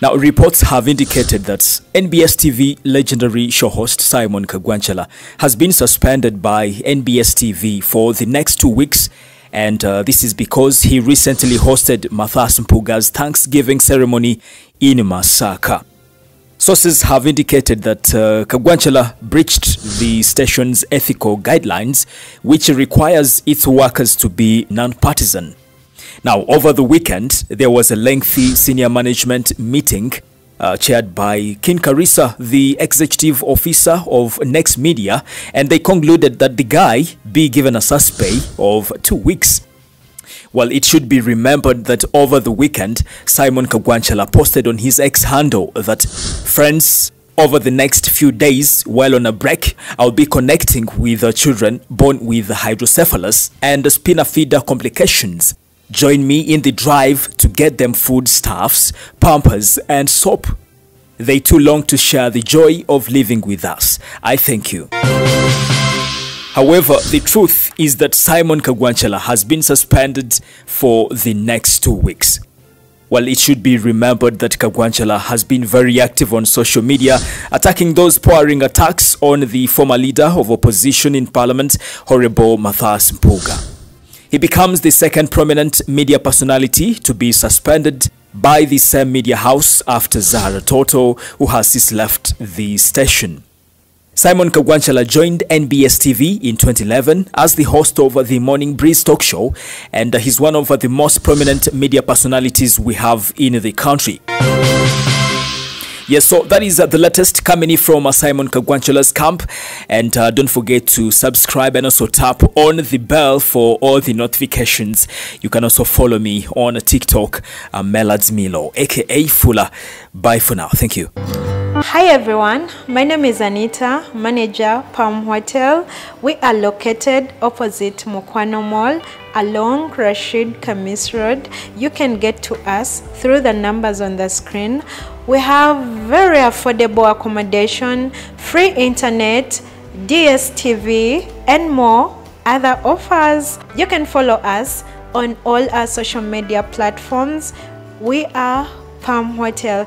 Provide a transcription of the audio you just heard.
Now, reports have indicated that NBS TV legendary show host Simon Kaggwa Njala has been suspended by NBS TV for the next two weeks. And uh, this is because he recently hosted Mathias Mpuuga's Thanksgiving ceremony in Masaka. Sources have indicated that uh, Kaggwa Njala breached the station's ethical guidelines, which requires its workers to be non-partisan. Now, over the weekend, there was a lengthy senior management meeting uh, chaired by Kin Kariisa, the executive officer of Next Media, and they concluded that the guy be given a suspay of two weeks. Well, it should be remembered that over the weekend, Simon Kaggwa Njala posted on his X handle that friends over the next few days while on a break i'll be connecting with uh, children born with hydrocephalus and spina bifida complications Join me in the drive to get them foodstuffs, pampers, and soap. They too long to share the joy of living with us. I thank you. However, the truth is that Simon Kaggwa Njala has been suspended for the next two weeks. Well, it should be remembered that Kaggwa Njala has been very active on social media, attacking those pouring attacks on the former leader of opposition in parliament, Honorable Mathias Mpuuga. He becomes the second prominent media personality to be suspended by the same media house after Zahara Toto, who has since left the station. Simon Kaggwa Njala joined NBS TV in 2011 as the host of the Morning Breeze talk show, and he's one of the most prominent media personalities we have in the country. Yes, so that is uh, the latest coming in from uh, Simon Kaggwa Njala's camp. And uh, don't forget to subscribe and also tap on the bell for all the notifications. You can also follow me on TikTok, uh, Melads Milo, aka Fula. Bye for now. Thank you. Hi everyone, my name is Anita, manager Palm Hotel. We are located opposite Mukwano Mall along Rashid Khamis Road. You can get to us through the numbers on the screen. We have very affordable accommodation, free internet, DSTV and more other offers. You can follow us on all our social media platforms. We are Palm Hotel.